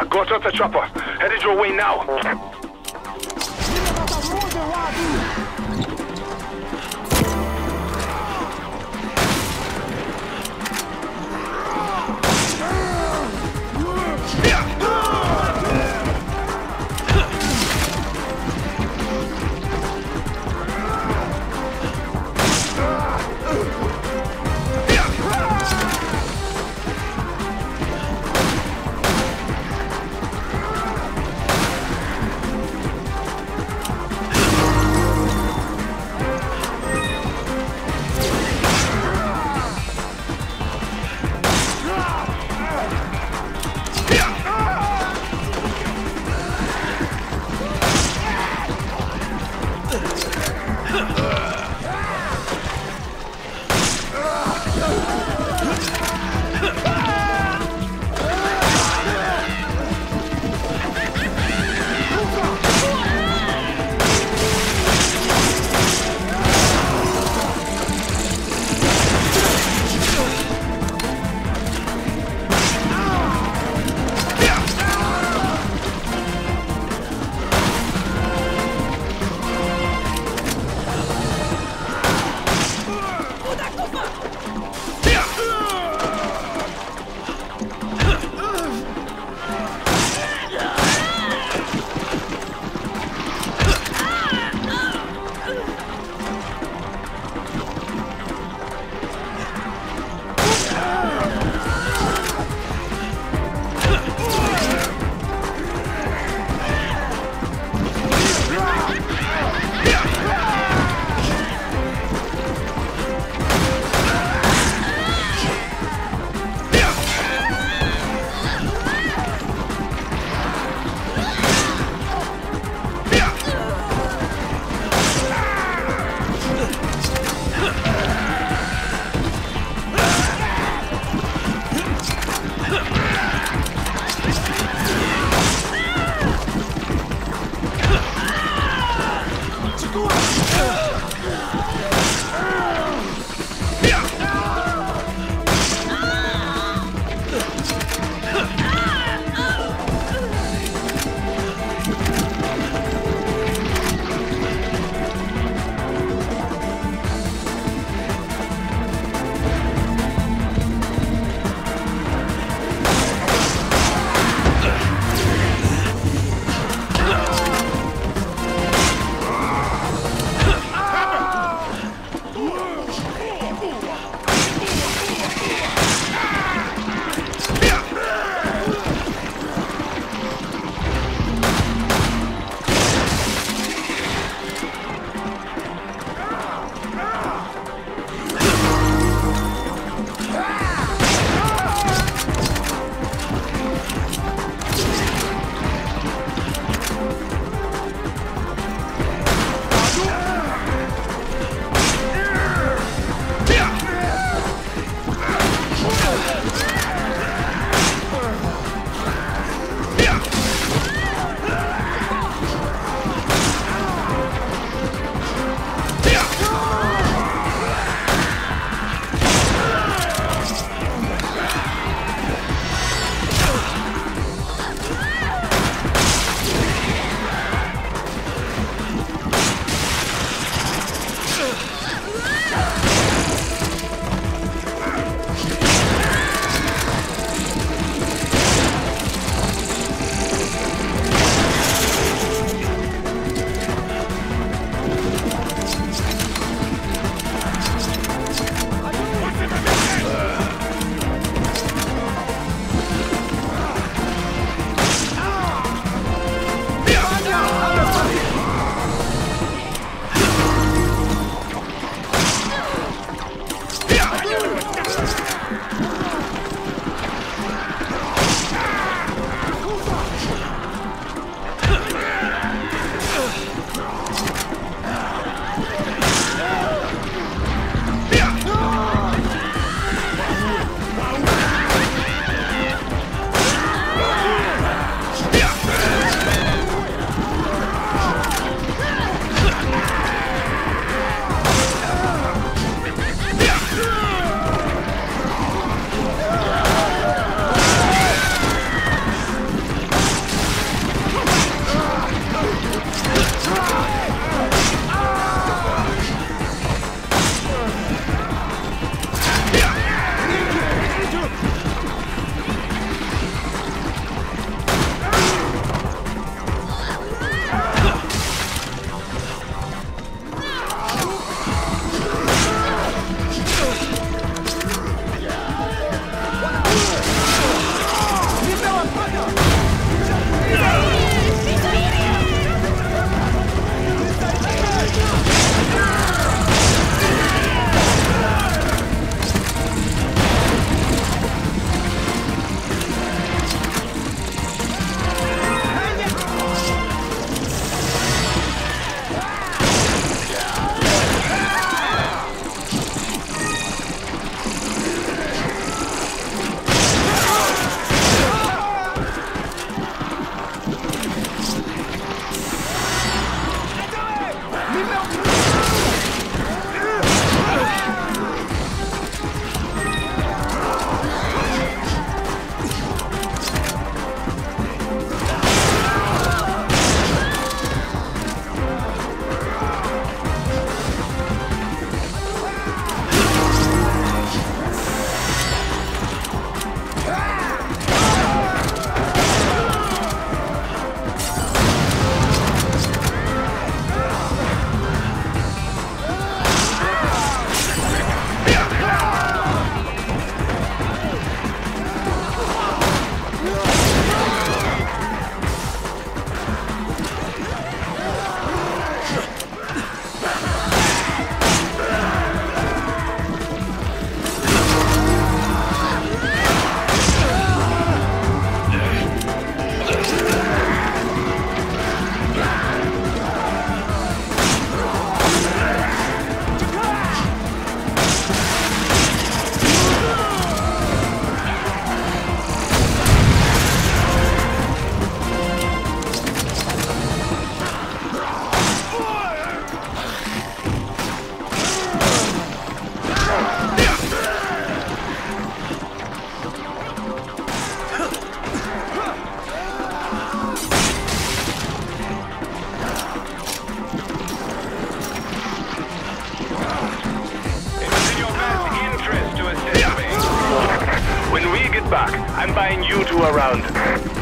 I got off the chopper. Headed your way now. Back. I'm buying you two around.